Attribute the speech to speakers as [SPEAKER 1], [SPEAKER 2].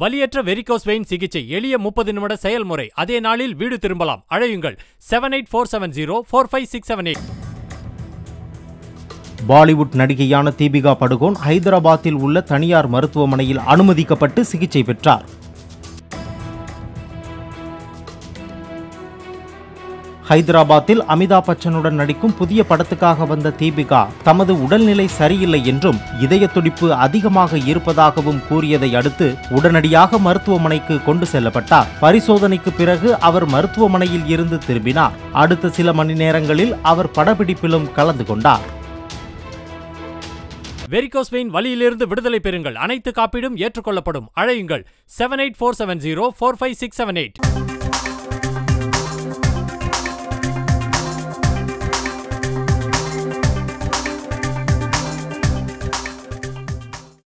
[SPEAKER 1] வலியற்ற varicose vein சிகிச்சை எளிய முப்பது நிமிட செயல்முறை. அதே நாளில் வீடு திரும்பலாம். அழையுங்கள். Seven eight four seven zero four five six seven eight
[SPEAKER 2] Bollywood நடிகையான Deepika Padukone ஹைதராபாத்தில் உள்ள தனியார் மருத்துவமனையில் அனுமதிக்கப்பட்டு சிகிச்சை பெற்றார். ஹைதராபாத்தில் அமிதாப் பச்சனுடன் நடிக்கும் புதிய படத்துக்காக வந்த தீபிகா தமது உடல்நிலை சரியில்லை என்றும் இதய துடிப்பு அதிகமாக இருப்பதாகவும் கூறியதை அடுத்து உடனடியாக மருத்துவமனைக்கு கொண்டு செல்லப்பட்டார். பரிசோதனைக்கு பிறகு அவர் மருத்துவமனையில் இருந்து திரும்பினார். அடுத்த சில மணி நேரங்களில் அவர் படப்பிடிப்பிலும் கலந்து கொண்டார்.
[SPEAKER 1] வெரிகோஸ் வெயின் வலியிலிருந்து விடுதலை பெறுங்கள். அனைத்து காப்பீடும் ஏற்றுக்கொள்ளப்படும். அழையுங்கள். Seven eight four seven zero four five six seven eight